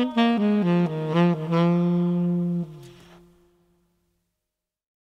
Thank